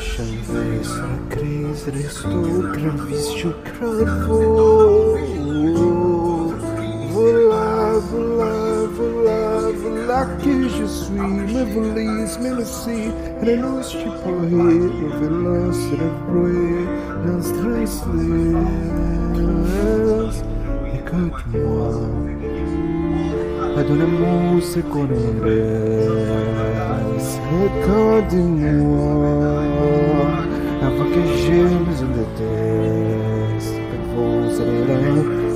A crise restou gravíssimo cravo. Voilà, voilà, voilà, voilà que je suis Me valise, me laisser La noce je pourrais vélo se débrouiller Dans stress Écoute-moi Pardonne-moi ce qu'on Regarde-moi Avant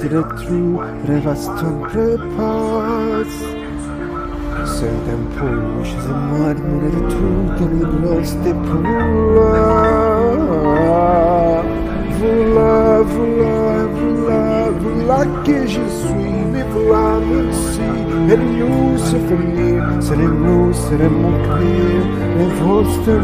directriu revaston prepas Suntem puși de marmure de truncă în los the pula Vula, vula, vula, vula que je suis Mais vula me si Elle nous se fait mieux C'est les nous, c'est les mots clés Les de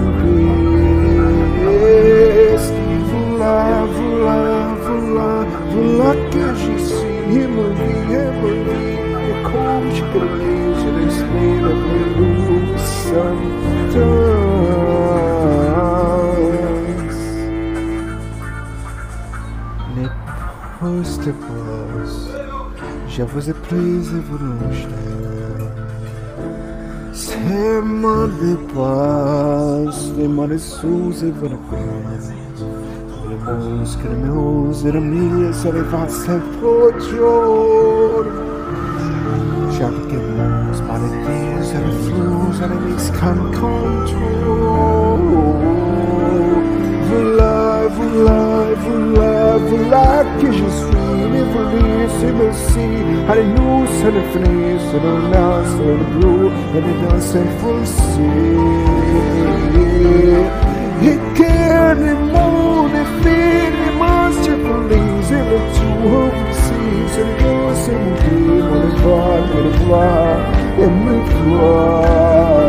voilà que je suis Emily, Emily Et comme je connais Je l'espère de nous Sometimes Depois, depois, já vos é presa por um Semana de paz, semana de sus e vergonha. Os meus irmãos elevassem potior Já que meus maletes eram flus, eram meus cancontor Vula, vula, vula, vula Que Jesus me volisse, me si Allez nous, c'est le fri, c'est le nas, c'est le bleu Et les dents, c'est foncé Et qu'elle est c'est mon dieu, on le voit, on le voit, et voit.